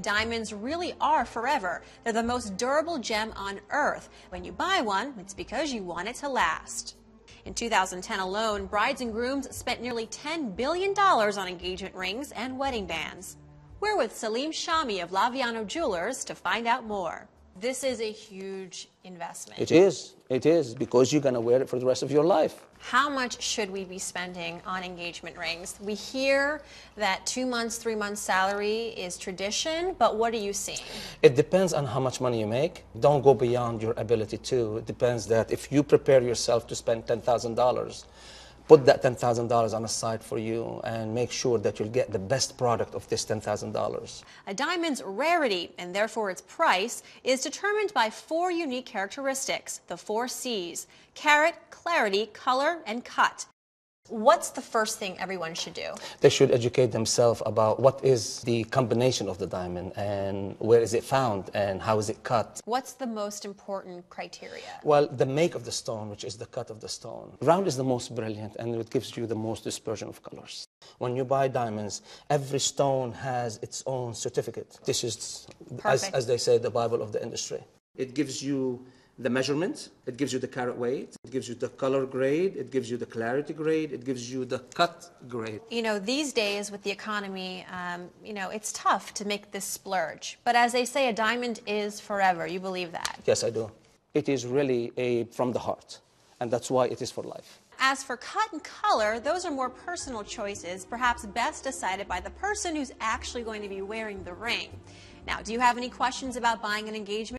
Diamonds really are forever. They're the most durable gem on earth. When you buy one, it's because you want it to last. In 2010 alone, brides and grooms spent nearly $10 billion on engagement rings and wedding bands. We're with Salim Shami of Laviano Jewelers to find out more. This is a huge investment. It is. It is because you're going to wear it for the rest of your life. How much should we be spending on engagement rings? We hear that two months, three months salary is tradition, but what are you seeing? It depends on how much money you make. Don't go beyond your ability to. It depends that if you prepare yourself to spend $10,000, put that $10,000 on the side for you and make sure that you'll get the best product of this $10,000. A diamond's rarity, and therefore its price, is determined by four unique characteristics, the four C's, carat, clarity, color, and cut. What's the first thing everyone should do? They should educate themselves about what is the combination of the diamond and where is it found and how is it cut. What's the most important criteria? Well, the make of the stone, which is the cut of the stone. Round is the most brilliant and it gives you the most dispersion of colors. When you buy diamonds, every stone has its own certificate. This is, as, as they say, the Bible of the industry. It gives you the measurement, it gives you the carat weight, it gives you the color grade, it gives you the clarity grade, it gives you the cut grade. You know, these days with the economy, um, you know, it's tough to make this splurge. But as they say, a diamond is forever. You believe that? Yes, I do. It is really a from the heart, and that's why it is for life. As for cut and color, those are more personal choices, perhaps best decided by the person who's actually going to be wearing the ring. Now, do you have any questions about buying an engagement?